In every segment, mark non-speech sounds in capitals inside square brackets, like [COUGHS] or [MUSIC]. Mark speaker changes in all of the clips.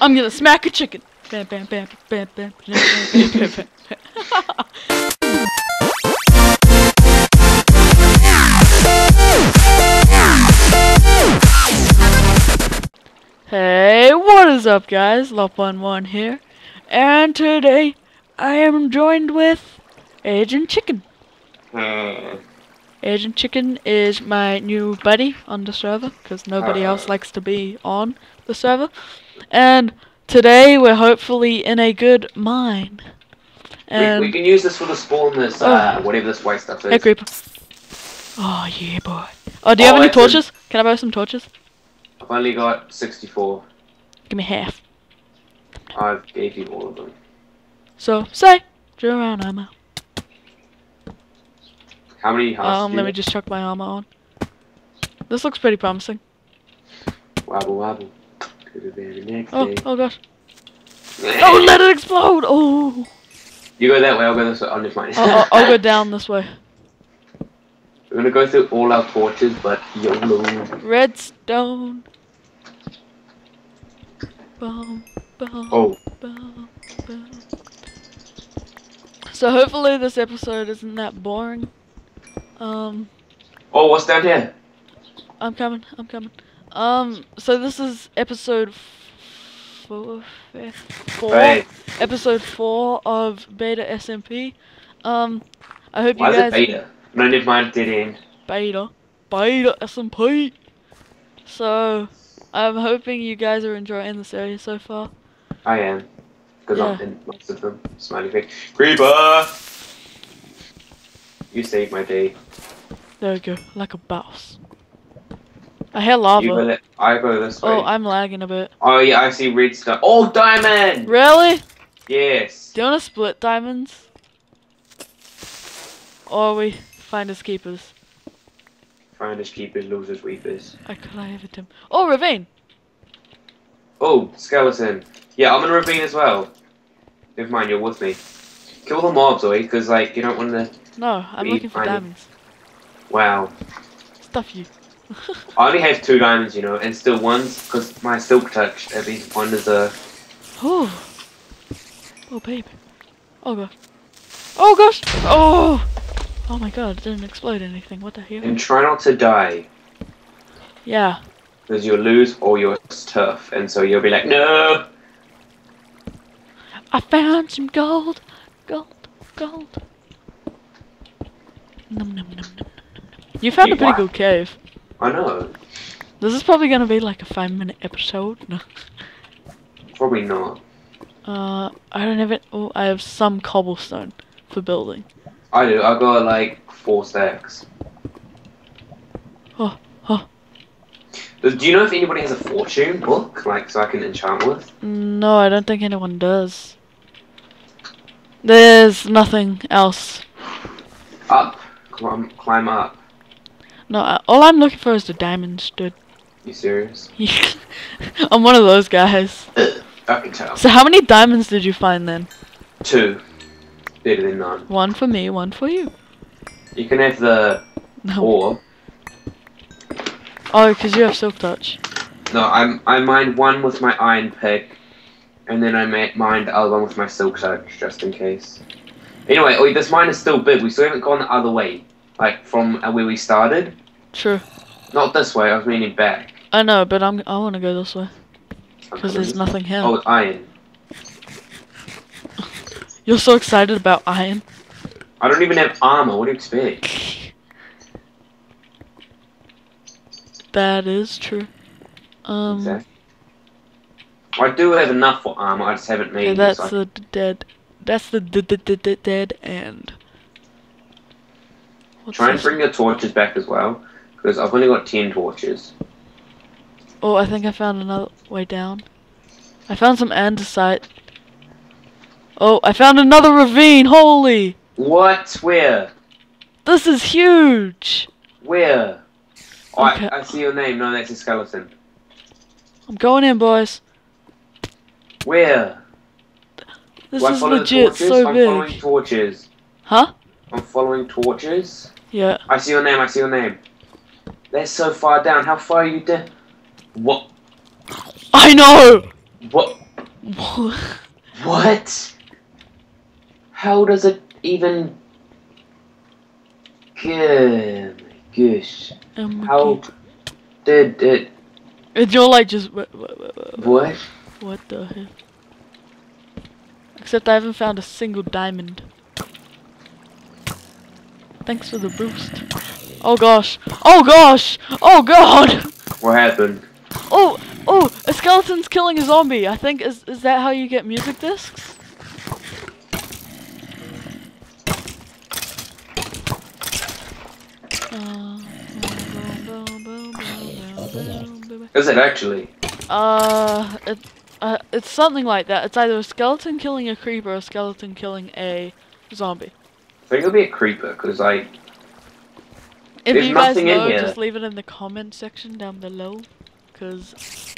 Speaker 1: I'm gonna smack a chicken. Bam, bam, bam, bam, bam, bam, bam, bam, bam. Hey, what is up, guys? Loppp11 here, and today I am joined with Agent Chicken.
Speaker 2: Uh,
Speaker 1: Agent Chicken is my new buddy on the server because nobody else likes to be on the server. And today we're hopefully in a good mine.
Speaker 2: we,
Speaker 1: And
Speaker 2: we can use this for the spawn this, uh, whatever this white stuff is.
Speaker 1: hey, creeper. Oh yeah, boy. Oh, do you
Speaker 2: Oh,
Speaker 1: have any
Speaker 2: a-
Speaker 1: torches? Can I borrow some torches?
Speaker 2: I've only got 64.
Speaker 1: Give me half.
Speaker 2: I've gave you all of them.
Speaker 1: So say, draw around ammo.
Speaker 2: How many hearts
Speaker 1: Um, let me just chuck my armor on. This looks pretty promising.
Speaker 2: Wabble wabble. To the very next
Speaker 1: Oh,
Speaker 2: day.
Speaker 1: oh gosh. [LAUGHS] Oh, let it explode! Oh,
Speaker 2: You go that way, I'll go this way. I'll just mind.
Speaker 1: I'll, I'll, I'll go [LAUGHS] down this way.
Speaker 2: We're gonna go through all our torches, but YOLO.
Speaker 1: Redstone. Boom, boom,
Speaker 2: Oh,
Speaker 1: boom. So hopefully this episode isn't that boring. Um,
Speaker 2: oh, what's down here?
Speaker 1: I'm coming, I'm coming. Um, so this is episode four, four,
Speaker 2: Hey,
Speaker 1: episode four of Beta SMP. Um, I hope
Speaker 2: why
Speaker 1: you
Speaker 2: is
Speaker 1: guys
Speaker 2: it beta? No, never mind, dead end.
Speaker 1: beta, beta SMP. So, I'm hoping you guys are enjoying this area so far.
Speaker 2: I am. Because I'm
Speaker 1: Yeah.
Speaker 2: in most of them. Smiley face. Creeper! You saved my day.
Speaker 1: There we go, like a boss. I hear
Speaker 2: You go
Speaker 1: lava.
Speaker 2: I go this oh, way.
Speaker 1: Oh, I'm lagging a bit.
Speaker 2: Oh yeah, I see redstone. Oh, diamond!
Speaker 1: Really?
Speaker 2: Yes.
Speaker 1: Do you want to split diamonds? Or we find us keepers?
Speaker 2: Finders, keepers, losers, reapers.
Speaker 1: I could I have it him? Oh, ravine.
Speaker 2: Oh, skeleton. Yeah, I'm in a ravine as well. Never mind, you're with me. Kill the mobs, oi, because like you don't want to.
Speaker 1: No, I'm looking for diamonds.
Speaker 2: Wow.
Speaker 1: Stuff you. [LAUGHS]
Speaker 2: I only have two diamonds, you know, and still ones because my silk touch at least one is a.
Speaker 1: oh. Oh, babe. Oh god. Oh gosh. Oh. Oh my god! It didn't explode anything. What the hell?
Speaker 2: And try not to die
Speaker 1: Yeah.
Speaker 2: because you'll lose all your stuff, and so you'll be like, no.
Speaker 1: I found some gold, gold, gold. Num, num, num. You found
Speaker 2: You
Speaker 1: a pretty
Speaker 2: what?
Speaker 1: good cave.
Speaker 2: I know.
Speaker 1: This is probably gonna be like a five minute episode. No.
Speaker 2: Probably not.
Speaker 1: Uh, I don't have it. Oh, I have some cobblestone for building.
Speaker 2: I do. I got like four stacks.
Speaker 1: Oh, oh.
Speaker 2: Do do you know if anybody has a fortune book, like so I can enchant with?
Speaker 1: No, I don't think anyone does. There's nothing else.
Speaker 2: Up, climb, climb up.
Speaker 1: No, I, all I'm looking for is the diamonds, dude.
Speaker 2: You serious? [LAUGHS]
Speaker 1: I'm one of those guys. [COUGHS]
Speaker 2: I can tell.
Speaker 1: So how many diamonds did you find then?
Speaker 2: Two. Better than none.
Speaker 1: One for me, one for you.
Speaker 2: You can have the
Speaker 1: No.
Speaker 2: ore.
Speaker 1: Oh, because you have silk touch.
Speaker 2: No, I'm I mined one with my iron pick, and then I mined the other one with my silk touch, just in case. Anyway, oh, this mine is still big. We still haven't gone the other way, like from where we started.
Speaker 1: True.
Speaker 2: Not this way. I was meaning back.
Speaker 1: I know, but I'm I want to go this way because there's nothing here.
Speaker 2: Oh, iron.
Speaker 1: You're so excited about iron.
Speaker 2: I don't even have armor. What do you expect?
Speaker 1: That is true. Um,
Speaker 2: Exactly. I do have enough for armor. I just haven't made.
Speaker 1: yeah, that's
Speaker 2: so
Speaker 1: the dead. That's the d- d- d- d- dead end. What's
Speaker 2: Try and bring your torches back as well, because I've only got ten torches.
Speaker 1: Oh, I think I found another way down. I found some andesite. Oh, I found another ravine. Holy!
Speaker 2: What? Where?
Speaker 1: This is huge.
Speaker 2: Where? Oh,
Speaker 1: Okay.
Speaker 2: I, I see your name. No, that's a skeleton.
Speaker 1: I'm going in, boys.
Speaker 2: Where?
Speaker 1: This is legit so
Speaker 2: I'm
Speaker 1: big.
Speaker 2: following torches.
Speaker 1: Huh?
Speaker 2: I'm following torches.
Speaker 1: Yeah.
Speaker 2: I see your name. I see your name. They're so far down. How far are you down? What?
Speaker 1: I know.
Speaker 2: What? What? How does it even? Good gosh.
Speaker 1: Um,
Speaker 2: How did it?
Speaker 1: And you're like just What? what the hell? Except I haven't found a single diamond. Thanks for the boost. Oh gosh. Oh gosh. Oh god.
Speaker 2: What happened?
Speaker 1: Oh oh a skeleton's killing a zombie. I think is is that how you get music discs?
Speaker 2: Is it actually?
Speaker 1: Uh, it, uh, it's something like that. It's either a skeleton killing a creeper or a skeleton killing a zombie.
Speaker 2: I think it'll be a creeper because like
Speaker 1: If
Speaker 2: There's
Speaker 1: you guys
Speaker 2: nothing in
Speaker 1: know,
Speaker 2: here.
Speaker 1: just leave it in the comment section down below, cause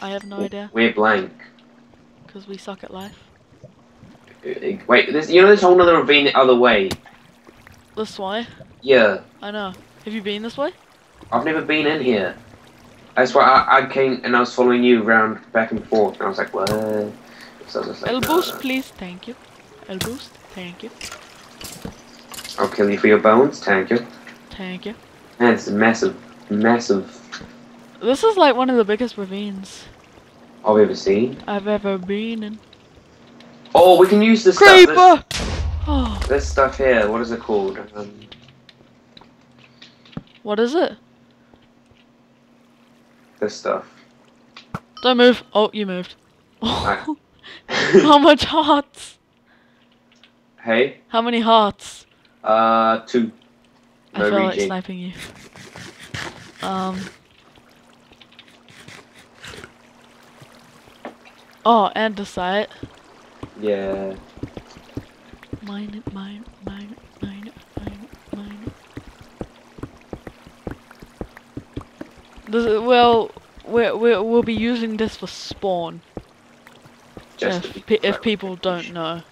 Speaker 1: I have no idea,
Speaker 2: we're blank.
Speaker 1: cause we suck at life.
Speaker 2: Uh, Wait, there's you know there's a whole other ravine the other way.
Speaker 1: This way,
Speaker 2: Yeah,
Speaker 1: I know. Have you been this way?
Speaker 2: I've never been in here. That's why I, I came and I was following you around back and forth, and I was like, what? So was like,
Speaker 1: El
Speaker 2: "Nah,
Speaker 1: boost,
Speaker 2: nah."
Speaker 1: please. Thank you. El boost. Thank you.
Speaker 2: I'll kill you for your bones, thank you.
Speaker 1: Thank you.
Speaker 2: And it's a massive, massive
Speaker 1: This is like one of the biggest ravines
Speaker 2: I've ever seen.
Speaker 1: I've ever been in.
Speaker 2: Oh, we can use this stuff.
Speaker 1: Creeper! Oh,
Speaker 2: This, [SIGHS] this stuff here. What is it called? Um,
Speaker 1: what is it?
Speaker 2: this stuff.
Speaker 1: Don't move. Oh, you moved. [LAUGHS]
Speaker 2: Alright.
Speaker 1: How much hearts?
Speaker 2: Hey,
Speaker 1: How many hearts?
Speaker 2: uh, two.
Speaker 1: I feel like sniping you. Um. Oh, andesite.
Speaker 2: Yeah.
Speaker 1: Mine it, mine, mine, mine, mine, mine. This, well, we're, we're, we'll be using this for spawn.
Speaker 2: Just
Speaker 1: if, pe- if people don't know.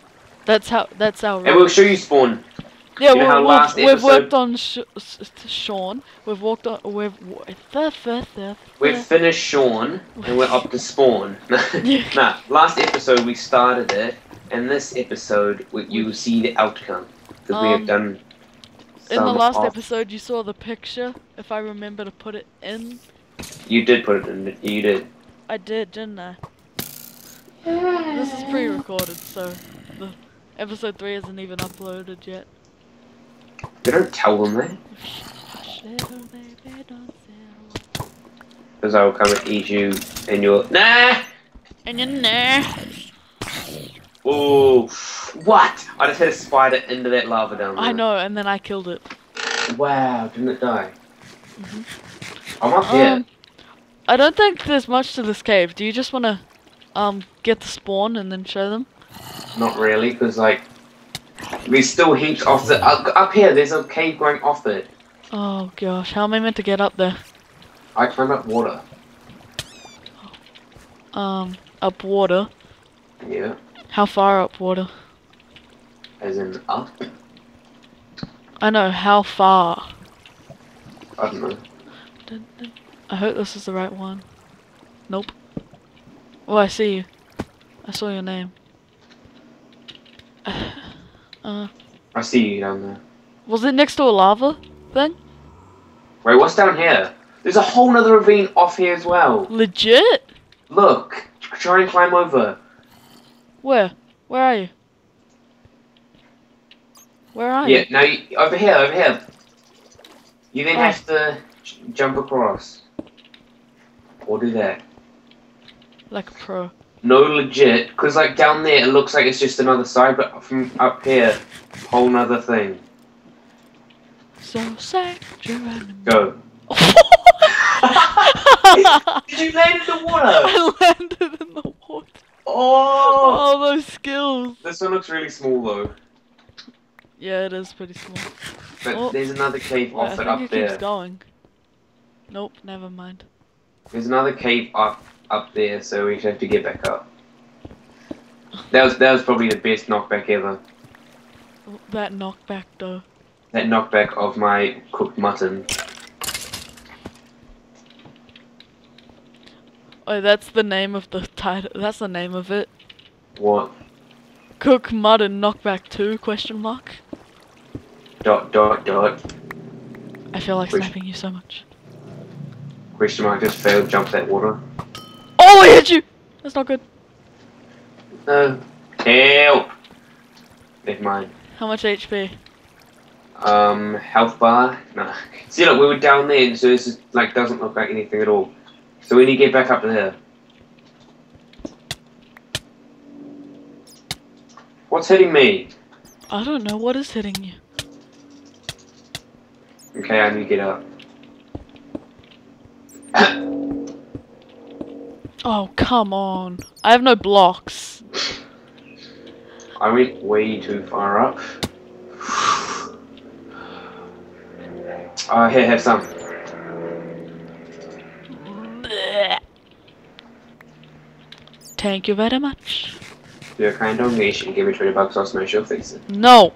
Speaker 1: That's how. That's how.
Speaker 2: And we'll show you spawn.
Speaker 1: Yeah,
Speaker 2: You know how
Speaker 1: we-
Speaker 2: last
Speaker 1: we've, we've worked on Sh- S- S- Sean. We've walked on. We've.
Speaker 2: We've finished Sean, and we're up to spawn. [LAUGHS] nah, last episode we started it, and this episode we, you will see the outcome because we
Speaker 1: Um,
Speaker 2: have done.
Speaker 1: In the last
Speaker 2: of-
Speaker 1: episode, you saw the picture. If I remember to put it in,
Speaker 2: You did put it in. You did.
Speaker 1: I did, didn't I? [SIGHS] This is pre-recorded, so the episode three isn't even uploaded yet.
Speaker 2: You don't tell them that,
Speaker 1: Shiver, baby, don't say
Speaker 2: because I will come and eat you, and you'll. Nah.
Speaker 1: And you're there.
Speaker 2: Oh, what? I just hit a spider into that lava down there.
Speaker 1: I know, and then I killed it.
Speaker 2: Wow, didn't it die?
Speaker 1: Mhm.
Speaker 2: I'm up here.
Speaker 1: Um, I don't think there's much to this cave. Do you just want to, um, get the spawn and then show them?
Speaker 2: Not really, because like we still heaps off the up, up here. There's a cave going off it.
Speaker 1: Oh gosh, how am I meant to get up there?
Speaker 2: I climbed up water.
Speaker 1: Um, up water.
Speaker 2: Yeah,
Speaker 1: How far up water?
Speaker 2: as in up.
Speaker 1: I know, how far?
Speaker 2: I don't know.
Speaker 1: I hope this is the right one. Nope. Oh, I see you. I saw your name. Uh,
Speaker 2: I see you down there.
Speaker 1: was it next to a lava thing?
Speaker 2: Wait, what's down here? There's a whole nother ravine off here as well.
Speaker 1: Legit?
Speaker 2: Look, try and climb over.
Speaker 1: Where? Where are you? Where are you?
Speaker 2: Yeah,
Speaker 1: you?
Speaker 2: now you, over here, over here. You then
Speaker 1: Oh.
Speaker 2: have to jump across. Or do that.
Speaker 1: Like a pro.
Speaker 2: No, legit, because like down there it looks like it's just another side, but from up here, whole nother thing.
Speaker 1: So sad, Geronimo.
Speaker 2: Go. [LAUGHS] Did you land in the water?
Speaker 1: I landed in the water.
Speaker 2: Oh!
Speaker 1: Oh, those skills.
Speaker 2: This one looks really small though.
Speaker 1: Yeah, it is pretty small.
Speaker 2: But
Speaker 1: Oh.
Speaker 2: there's another cave
Speaker 1: Wait, I
Speaker 2: off it up
Speaker 1: it
Speaker 2: there.
Speaker 1: keeps going. Nope, never mind.
Speaker 2: There's another cave up up there, so we have to get back up. That was that was probably the best knockback ever.
Speaker 1: That knockback though.
Speaker 2: That knockback of my cooked mutton.
Speaker 1: Oh, that's the name of the title. That's the name of it.
Speaker 2: What?
Speaker 1: Cook mutton knockback two? Question mark.
Speaker 2: Dot dot dot.
Speaker 1: I feel like
Speaker 2: Which-
Speaker 1: snapping you so much.
Speaker 2: Question mark just failed. Jump that water.
Speaker 1: Oh, I hit you. That's not good.
Speaker 2: No. Help. Never mind.
Speaker 1: How much HP?
Speaker 2: Um, health bar. Nah. See, look, we were down there, so this is like doesn't look like anything at all. So we need to get back up to here. What's hitting me?
Speaker 1: I don't know what is hitting you.
Speaker 2: Okay, I need to get up.
Speaker 1: Oh, come on. I have no blocks.
Speaker 2: I went way too far up. Uh, here, have some.
Speaker 1: Thank you very much.
Speaker 2: Your kind donation. Give me 20 bucks, I'll smash your face in.
Speaker 1: No,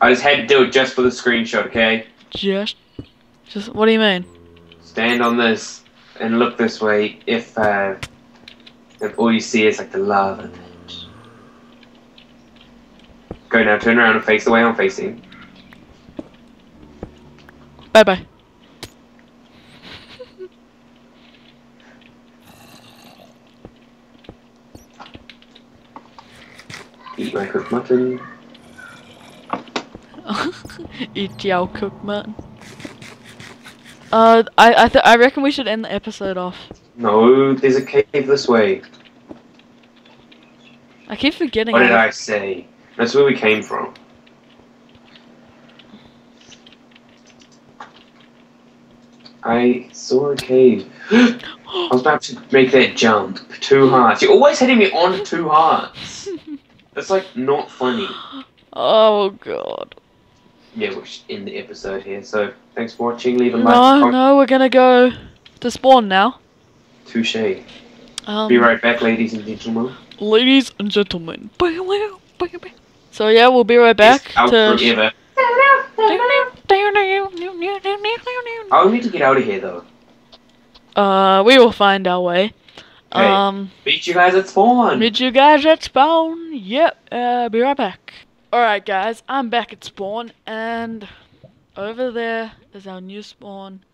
Speaker 2: I just had to do it just for the screenshot, okay?
Speaker 1: just, just. What do you mean?
Speaker 2: Stand on this and look this way if, uh, if all you see is like the lava pit. Go now, turn around and face the way I'm facing.
Speaker 1: Bye bye.
Speaker 2: Eat my cooked mutton. [LAUGHS]
Speaker 1: Eat your cooked mutton. Uh, I I th- I reckon we should end the episode off.
Speaker 2: No, there's a cave this way.
Speaker 1: I keep forgetting.
Speaker 2: What did I say? That's where we came from. I saw a cave. [GASPS] I was about to make that jump. Two hearts. You're always hitting me on two hearts. [LAUGHS] That's like not funny.
Speaker 1: oh god.
Speaker 2: Yeah, we're in the episode here. So thanks for watching. Leave a like.
Speaker 1: No,
Speaker 2: Oh,
Speaker 1: no, we're gonna go to spawn now.
Speaker 2: Touche.
Speaker 1: Um,
Speaker 2: Be right back, ladies and gentlemen.
Speaker 1: ladies and gentlemen. So yeah, we'll be right back
Speaker 2: It's out
Speaker 1: to.
Speaker 2: forever. [LAUGHS] I'll need to get out of here though.
Speaker 1: Uh, we will find our way.
Speaker 2: Okay.
Speaker 1: Um,
Speaker 2: Meet you guys at spawn.
Speaker 1: meet you guys at spawn. Yep. Uh, be right back. All right, guys, I'm back at spawn, and over there is our new spawn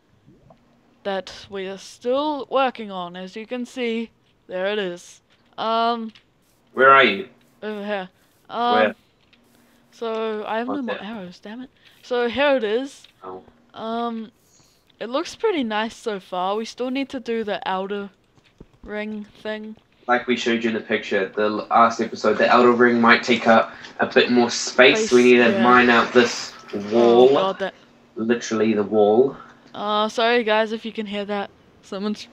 Speaker 1: that we are still working on. As you can see, there it is. Um,
Speaker 2: Where are you?
Speaker 1: over here. Um,
Speaker 2: Where?
Speaker 1: So I have no more arrows. Damn it. So here it is.
Speaker 2: Oh.
Speaker 1: Um, it looks pretty nice so far. We still need to do the outer ring thing.
Speaker 2: Like we showed you in the picture, the last episode, the Elder ring might take up a bit more space. we need to
Speaker 1: yeah.
Speaker 2: mine out this
Speaker 1: Oh
Speaker 2: wall.
Speaker 1: god, that.
Speaker 2: Literally the wall.
Speaker 1: Uh, sorry guys if you can hear that. Someone's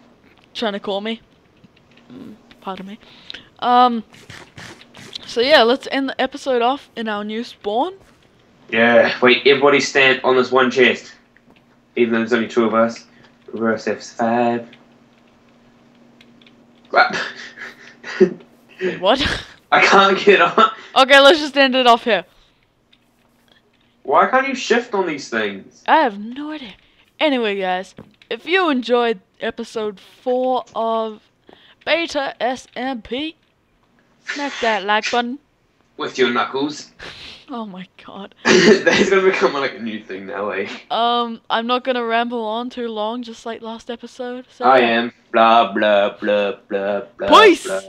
Speaker 1: trying to call me. Pardon me. Um. So yeah, let's end the episode off in our new spawn.
Speaker 2: Yeah. Wait, everybody stand on this one chest. Even though there's only two of us. Reverse F5. Right.
Speaker 1: What?
Speaker 2: I can't get on.
Speaker 1: okay, let's just end it off here.
Speaker 2: Why can't you shift on these things?
Speaker 1: I have no idea. Anyway, guys, if you enjoyed episode 4 of Beta SMP, smack that like button
Speaker 2: with your knuckles.
Speaker 1: Oh my god. [LAUGHS]
Speaker 2: that is gonna become like a new thing now, eh?
Speaker 1: Um, I'm not gonna ramble on too long, just like last episode. So
Speaker 2: I am. Blah blah blah blah blah.
Speaker 1: Peace.
Speaker 2: Blah.